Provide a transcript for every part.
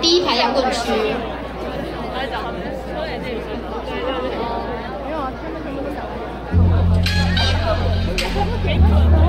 第一排摇滚区。没有啊，他们全部都。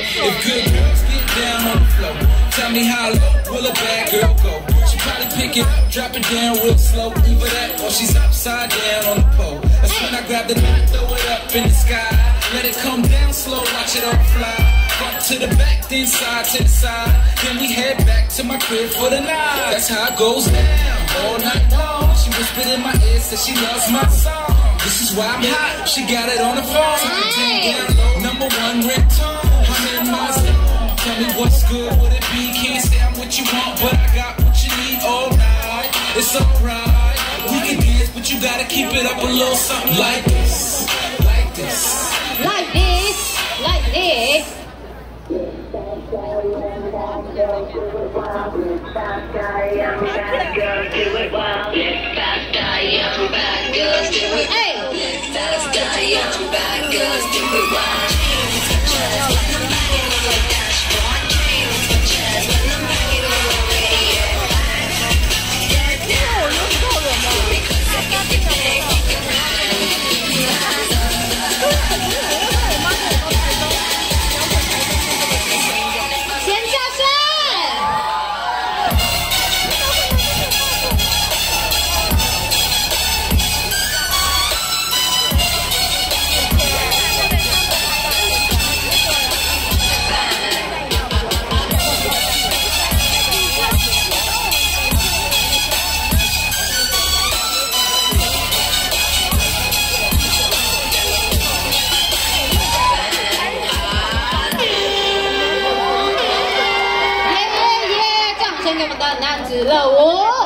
If good girls get down on the floor, tell me how low will a bad girl go? She probably pick it up, drop it down real slow. Either that or she's upside down on the pole. That's when I grab the knot, throw it up in the sky. Let it come down slow, watch it all fly. Front to the back, then side to the side. Then we head back to my crib for the night. That's how it goes down all night long. She whispered in my ear, said she loves my song. This is why I'm hot. She got it on the phone. Number one ringtone. Good, would it be? Can't say I'm what you want, but I got what you need. All right, it's alright. We can dance, but you gotta keep it up a little something like this, like this. Like this, like this. Hey! 看不到男子了，我。